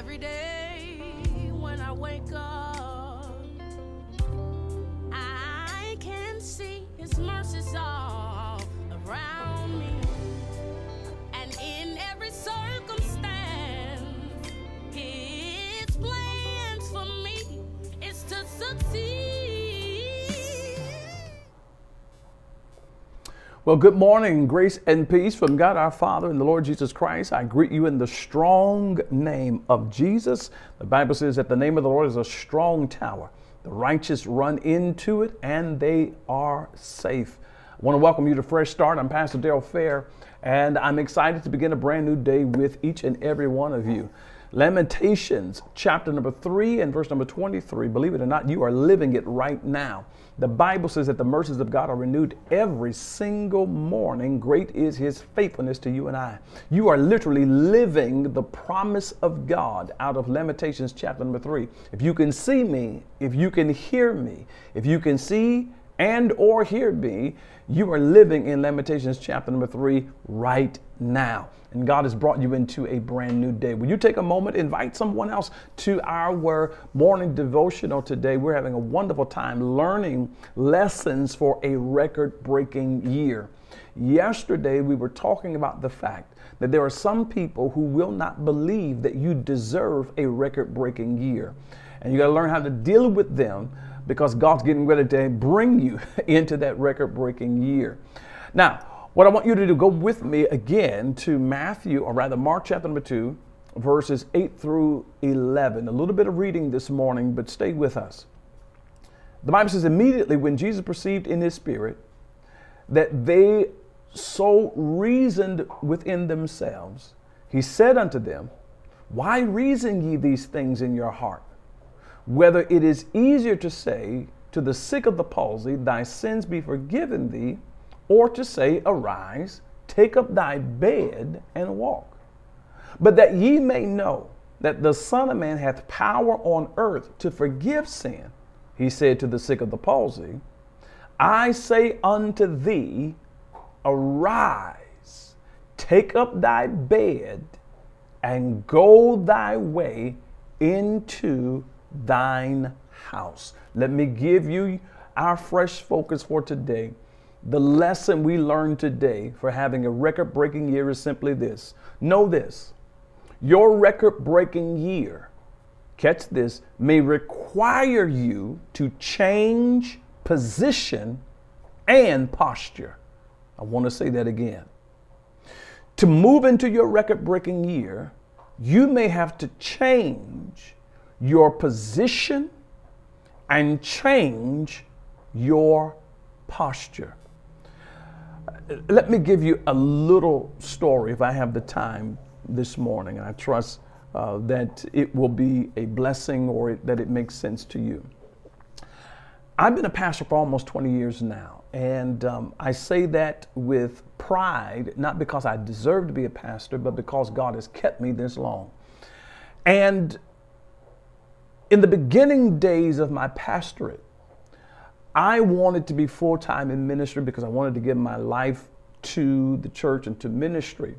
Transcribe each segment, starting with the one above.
Every day when I wake up, I can see His mercies all Well, good morning, grace and peace from God our Father and the Lord Jesus Christ. I greet you in the strong name of Jesus. The Bible says that the name of the Lord is a strong tower. The righteous run into it and they are safe. I want to welcome you to Fresh Start. I'm Pastor Darrell Fairer, and I'm excited to begin a brand new day with each and every one of you. Lamentations, chapter number 3 and verse number 23. Believe it or not, you are living it right now. The Bible says that the mercies of God are renewed every single morning. Great is his faithfulness to you and I. You are literally living the promise of God out of Lamentations chapter number 3. If you can see me, if you can hear me, if you can see and or hear me, you are living in Lamentations chapter number 3 right now and God has brought you into a brand new day. Will you take a moment, invite someone else to our morning devotional today? We're having a wonderful time learning lessons for a record breaking year. Yesterday, we were talking about the fact that there are some people who will not believe that you deserve a record breaking year. And you got to learn how to deal with them because God's getting ready to bring you into that record breaking year. Now, what I want you to do, go with me again to Matthew, or rather Mark chapter number 2, verses 8 through 11. A little bit of reading this morning, but stay with us. The Bible says, immediately when Jesus perceived in his spirit that they so reasoned within themselves, he said unto them, Why reason ye these things in your heart? Whether it is easier to say to the sick of the palsy, Thy sins be forgiven thee, or to say, Arise, take up thy bed and walk. But that ye may know that the Son of Man hath power on earth to forgive sin, he said to the sick of the palsy, I say unto thee, Arise, take up thy bed, and go thy way into thine house. Let me give you our fresh focus for today. The lesson we learned today for having a record breaking year is simply this know this your record breaking year, catch this, may require you to change position and posture. I want to say that again. To move into your record breaking year, you may have to change your position and change your posture let me give you a little story if I have the time this morning. And I trust uh, that it will be a blessing or it, that it makes sense to you. I've been a pastor for almost 20 years now. And um, I say that with pride, not because I deserve to be a pastor, but because God has kept me this long. And in the beginning days of my pastorate, I wanted to be full time in ministry because I wanted to give my life to the church and to ministry.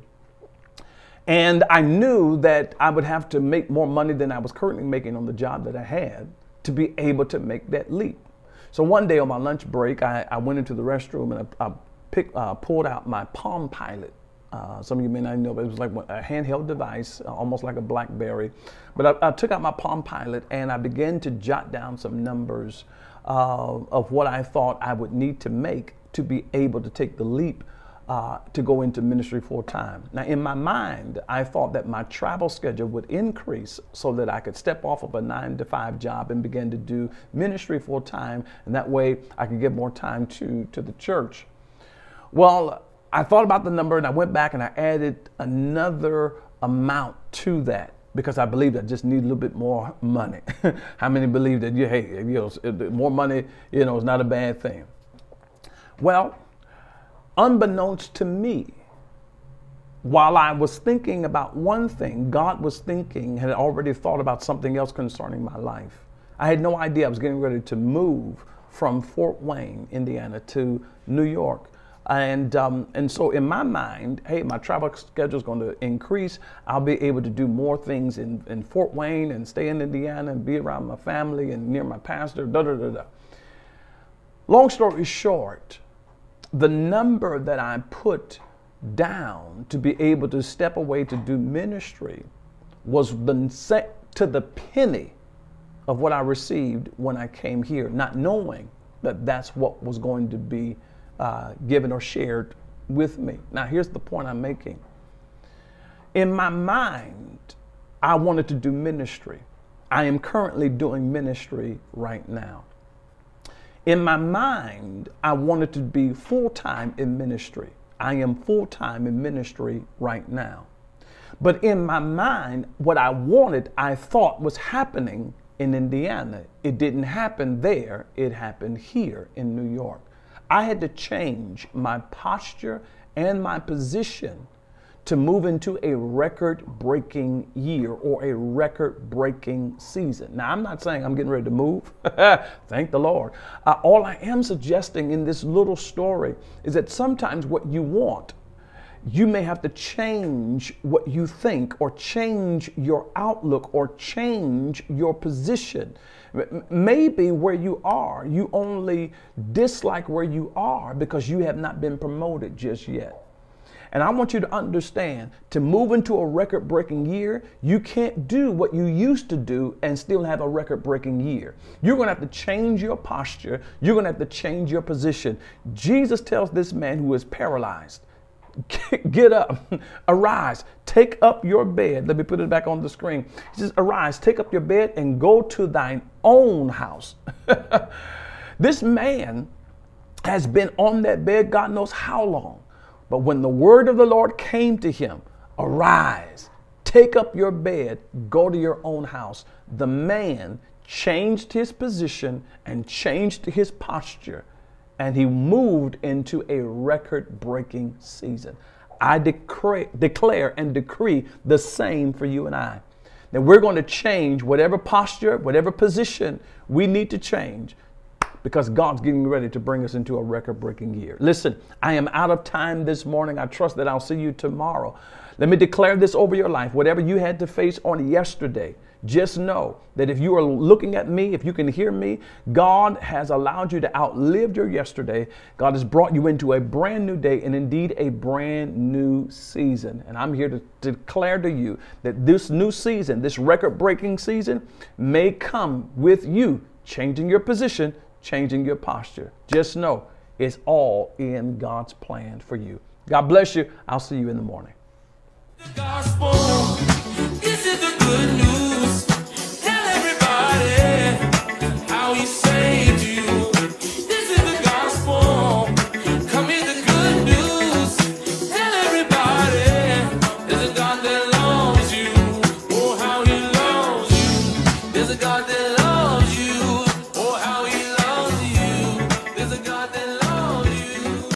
And I knew that I would have to make more money than I was currently making on the job that I had to be able to make that leap. So one day on my lunch break, I, I went into the restroom and I, I uh, pulled out my Palm Pilot. Uh, some of you may not know, but it was like a handheld device, uh, almost like a Blackberry. But I, I, took out my Palm Pilot and I began to jot down some numbers uh, of what I thought I would need to make to be able to take the leap uh, to go into ministry full time. Now, in my mind, I thought that my travel schedule would increase so that I could step off of a nine to five job and begin to do ministry full time, and that way I could give more time to, to the church. Well, I thought about the number and I went back and I added another amount to that because I believed I just need a little bit more money. How many believe that you hey, you know, uh, more money, you know, is not a bad thing? Well, unbeknownst to me, while I was thinking about one thing, God was thinking, had already thought about something else concerning my life. I had no idea I was getting ready to move from Fort Wayne, Indiana to New York. And, um, and so in my mind, hey, my travel schedule is going to increase. I'll be able to do more things in, in Fort Wayne and stay in Indiana and be around my family and near my pastor, da da da da. Long story short, the number that I put down to be able to step away to do ministry was the to the penny of what I received when I came here, not knowing that that's what was going to be uh, given or shared with me. Now, here's the point I'm making. In my mind, I wanted to do ministry. I am currently doing ministry right now. In my mind, I wanted to be full time in ministry. I am full time in ministry right now. But in my mind, what I wanted, I thought was happening in Indiana. It didn't happen there, it happened here in New York. I had to change my posture and my position to move into a record breaking year or a record breaking season. Now, I'm not saying I'm getting ready to move. Thank the Lord. Uh, all I am suggesting in this little story is that sometimes what you want you may have to change what you think or change your outlook or change your position. Maybe where you are, you only dislike where you are because you have not been promoted just yet. And I want you to understand to move into a record breaking year, you can't do what you used to do and still have a record breaking year. You're going to have to change your posture. You're going to have to change your position. Jesus tells this man who is paralyzed, Get up, arise, take up your bed. Let me put it back on the screen. He says, Arise, take up your bed and go to thine own house. this man has been on that bed God knows how long. But when the word of the Lord came to him, Arise, take up your bed, go to your own house, the man changed his position and changed his posture and he moved into a record breaking season. I declare, declare and decree the same for you and I. That we're going to change whatever posture, whatever position we need to change because God's getting ready to bring us into a record breaking year. Listen, I am out of time this morning. I trust that I'll see you tomorrow. Let me declare this over your life. Whatever you had to face on yesterday, just know that if you are looking at me, if you can hear me, God has allowed you to outlive your yesterday. God has brought you into a brand new day and indeed a brand new season. And I'm here to, declare to you that this new season, this record breaking season, may come with you changing your position, changing your posture. Just know it's all in God's plan for you. God bless you. I'll see you in the morning. The